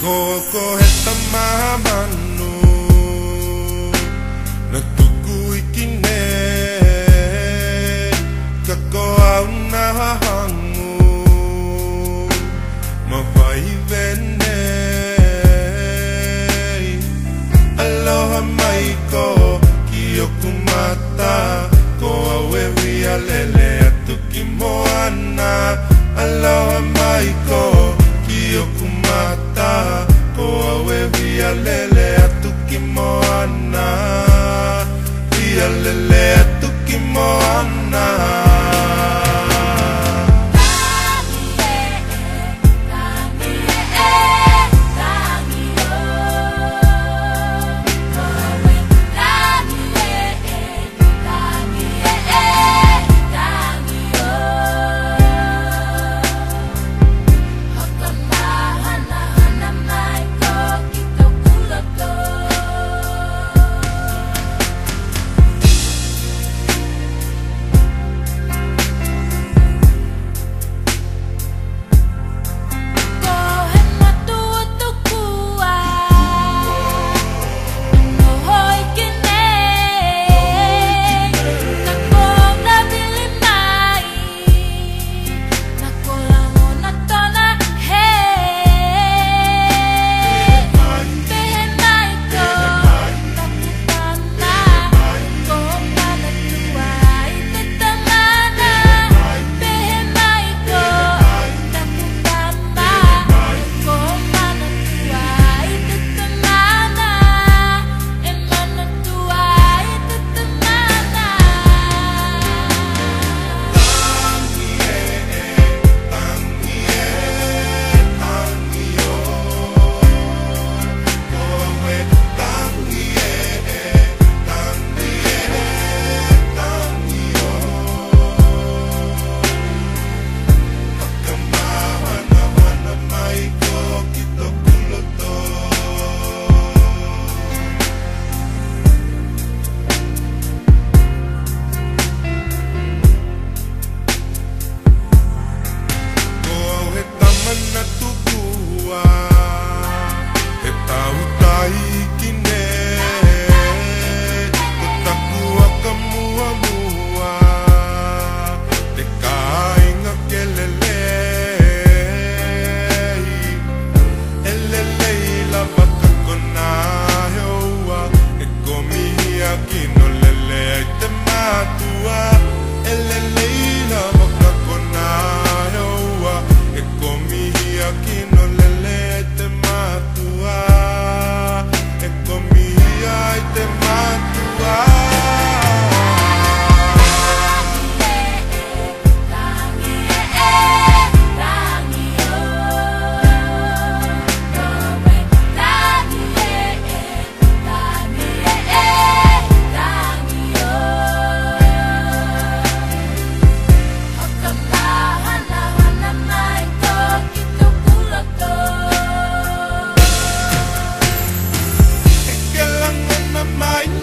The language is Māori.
Ko ko he tama manu Na tuku i kine Ka ko au na hahangu Ma vai vene Aloha mai ko ki oku mata Ko au e ria lele atu ki moana Aloha mai ko camino, le le, te matua, el le of mine.